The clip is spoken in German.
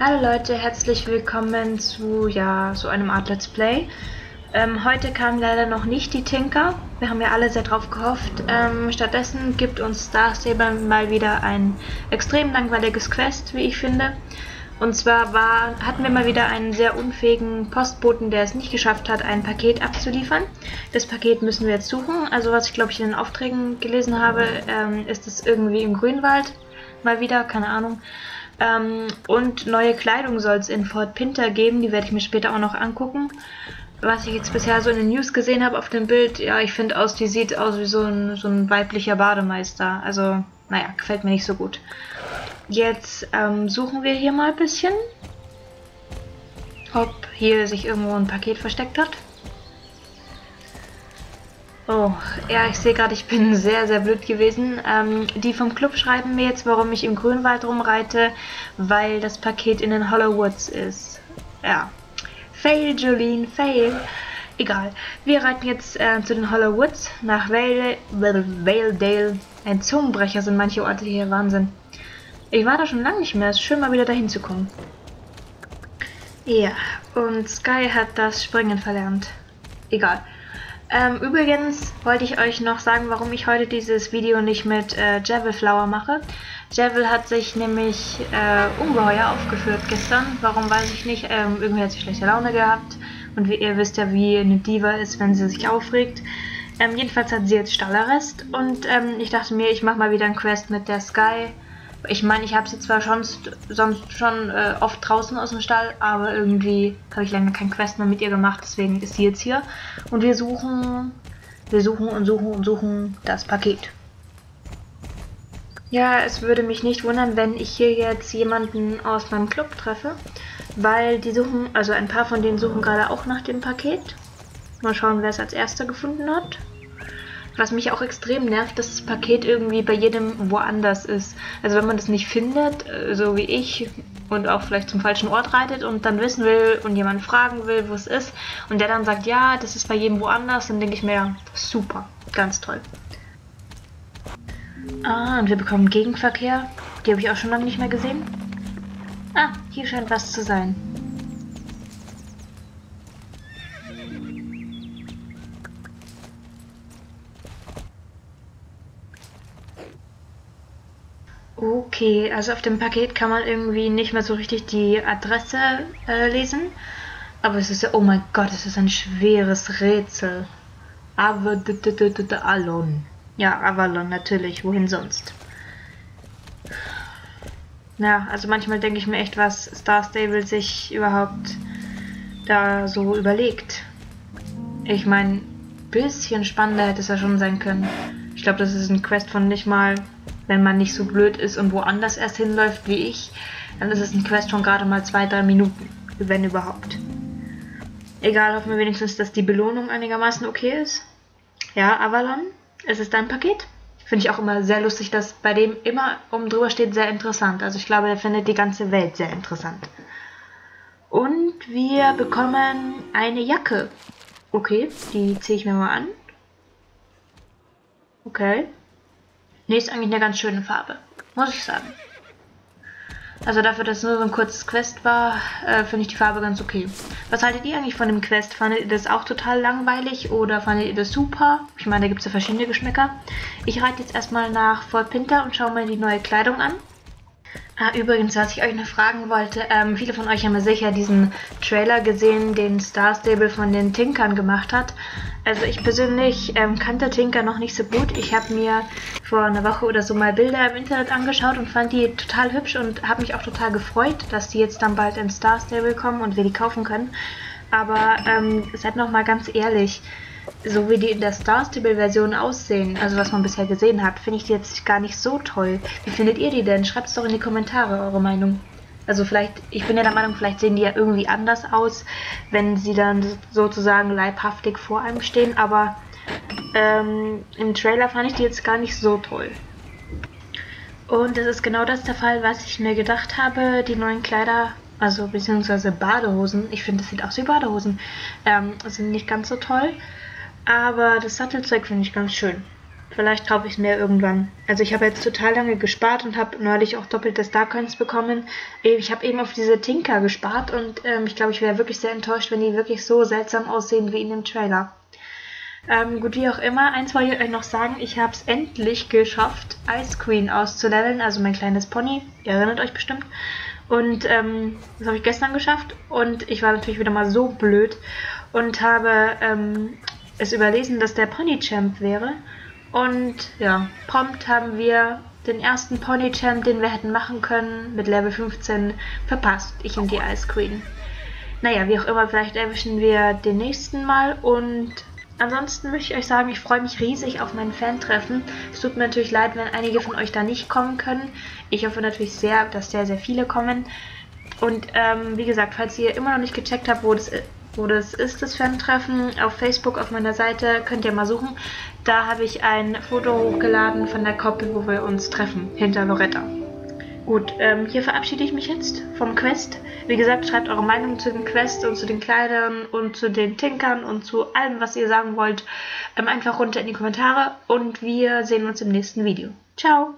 Hallo Leute, herzlich willkommen zu ja so einem Art Let's Play. Ähm, heute kam leider noch nicht die Tinker. Wir haben ja alle sehr drauf gehofft. Ähm, stattdessen gibt uns Star Stable mal wieder ein extrem langweiliges Quest, wie ich finde. Und zwar war, hatten wir mal wieder einen sehr unfähigen Postboten, der es nicht geschafft hat, ein Paket abzuliefern. Das Paket müssen wir jetzt suchen. Also was ich glaube ich in den Aufträgen gelesen habe, ähm, ist es irgendwie im Grünwald. Mal wieder, keine Ahnung. Ähm, und neue Kleidung soll es in Fort Pinter geben, die werde ich mir später auch noch angucken. Was ich jetzt bisher so in den News gesehen habe auf dem Bild, ja, ich finde aus, die sieht aus wie so ein, so ein weiblicher Bademeister. Also, naja, gefällt mir nicht so gut. Jetzt ähm, suchen wir hier mal ein bisschen, ob hier sich irgendwo ein Paket versteckt hat. Oh, ja, ich sehe gerade, ich bin sehr, sehr blöd gewesen. Ähm, die vom Club schreiben mir jetzt, warum ich im Grünwald rumreite, weil das Paket in den Hollow Woods ist. Ja. Fail, Jolene, fail. Egal. Wir reiten jetzt äh, zu den Hollow Woods nach Vale, Valedale. Ein Zungenbrecher sind manche Orte hier, Wahnsinn. Ich war da schon lange nicht mehr, es ist schön mal wieder dahin zu kommen. Ja, und Sky hat das Springen verlernt. Egal. Ähm, übrigens wollte ich euch noch sagen, warum ich heute dieses Video nicht mit äh, Javel Flower mache. Javel hat sich nämlich äh, ungeheuer aufgeführt gestern. Warum weiß ich nicht. Ähm, irgendwie hat sie schlechte Laune gehabt. Und wie ihr wisst ja, wie eine Diva ist, wenn sie sich aufregt. Ähm, jedenfalls hat sie jetzt Stallarrest. Und ähm, ich dachte mir, ich mache mal wieder ein Quest mit der Sky. Ich meine, ich habe sie zwar schon, sonst schon äh, oft draußen aus dem Stall, aber irgendwie habe ich lange kein Quest mehr mit ihr gemacht, deswegen ist sie jetzt hier. Und wir suchen, wir suchen und suchen und suchen das Paket. Ja, es würde mich nicht wundern, wenn ich hier jetzt jemanden aus meinem Club treffe, weil die suchen, also ein paar von denen suchen gerade auch nach dem Paket. Mal schauen, wer es als erster gefunden hat. Was mich auch extrem nervt, dass das Paket irgendwie bei jedem woanders ist. Also wenn man das nicht findet, äh, so wie ich, und auch vielleicht zum falschen Ort reitet und dann wissen will und jemand fragen will, wo es ist, und der dann sagt, ja, das ist bei jedem woanders, dann denke ich mir, ja, super, ganz toll. Ah, und wir bekommen Gegenverkehr. Die habe ich auch schon lange nicht mehr gesehen. Ah, hier scheint was zu sein. Okay, also auf dem Paket kann man irgendwie nicht mehr so richtig die Adresse äh, lesen. Aber es ist ja, oh mein Gott, es ist ein schweres Rätsel. Avalon. Ja, Avalon, natürlich. Wohin sonst? Ja, also manchmal denke ich mir echt, was Star Stable sich überhaupt da so überlegt. Ich meine, bisschen spannender hätte es ja schon sein können. Ich glaube, das ist ein Quest von nicht mal wenn man nicht so blöd ist und woanders erst hinläuft wie ich, dann ist es ein Quest von gerade mal zwei, drei Minuten, wenn überhaupt. Egal, hoffen wir wenigstens, dass die Belohnung einigermaßen okay ist. Ja, Avalon, es ist dein Paket. Finde ich auch immer sehr lustig, dass bei dem immer oben drüber steht, sehr interessant. Also ich glaube, der findet die ganze Welt sehr interessant. Und wir bekommen eine Jacke. Okay, die ziehe ich mir mal an. Okay. Nee, ist eigentlich eine ganz schöne Farbe. Muss ich sagen. Also dafür, dass es nur so ein kurzes Quest war, äh, finde ich die Farbe ganz okay. Was haltet ihr eigentlich von dem Quest? Fandet ihr das auch total langweilig oder fandet ihr das super? Ich meine, da gibt es ja verschiedene Geschmäcker. Ich reite jetzt erstmal nach Fort Pinter und schaue mir die neue Kleidung an. Ah, übrigens, was ich euch noch fragen wollte, ähm, viele von euch haben ja sicher diesen Trailer gesehen, den Star Stable von den Tinkern gemacht hat. Also ich persönlich ähm, kannte Tinker noch nicht so gut. Ich habe mir vor einer Woche oder so mal Bilder im Internet angeschaut und fand die total hübsch und habe mich auch total gefreut, dass die jetzt dann bald in Star Stable kommen und wir die kaufen können. Aber ähm, seid noch mal ganz ehrlich, so wie die in der Star Stable Version aussehen, also was man bisher gesehen hat, finde ich die jetzt gar nicht so toll. Wie findet ihr die denn? Schreibt es doch in die Kommentare eure Meinung. Also vielleicht, ich bin ja der Meinung, vielleicht sehen die ja irgendwie anders aus, wenn sie dann sozusagen leibhaftig vor einem stehen, aber ähm, im Trailer fand ich die jetzt gar nicht so toll. Und das ist genau das der Fall, was ich mir gedacht habe. Die neuen Kleider, also beziehungsweise Badehosen, ich finde, das sieht aus wie Badehosen, ähm, sind nicht ganz so toll. Aber das Sattelzeug finde ich ganz schön. Vielleicht kaufe ich es mir irgendwann. Also ich habe jetzt total lange gespart und habe neulich auch doppelte Starcoins bekommen. Ich habe eben auf diese Tinker gespart und ähm, ich glaube, ich wäre wirklich sehr enttäuscht, wenn die wirklich so seltsam aussehen wie in dem Trailer. Ähm, gut, wie auch immer, eins wollte ich euch noch sagen, ich habe es endlich geschafft, Ice Queen auszuleveln, also mein kleines Pony, ihr erinnert euch bestimmt. Und ähm, das habe ich gestern geschafft und ich war natürlich wieder mal so blöd und habe ähm, es überlesen, dass der Pony Champ wäre. Und ja, prompt haben wir den ersten Pony Champ, den wir hätten machen können, mit Level 15 verpasst. Ich und die Ice Queen. Naja, wie auch immer, vielleicht erwischen wir den nächsten Mal und Ansonsten möchte ich euch sagen, ich freue mich riesig auf mein Fan-Treffen. Es tut mir natürlich leid, wenn einige von euch da nicht kommen können. Ich hoffe natürlich sehr, dass sehr, sehr viele kommen. Und ähm, wie gesagt, falls ihr immer noch nicht gecheckt habt, wo das wo das ist, das Fan-Treffen. Auf Facebook auf meiner Seite könnt ihr mal suchen. Da habe ich ein Foto hochgeladen von der Koppel, wo wir uns treffen, hinter Loretta. Gut, ähm, hier verabschiede ich mich jetzt vom Quest. Wie gesagt, schreibt eure Meinung zu dem Quest und zu den Kleidern und zu den Tinkern und zu allem, was ihr sagen wollt, ähm, einfach runter in die Kommentare und wir sehen uns im nächsten Video. Ciao!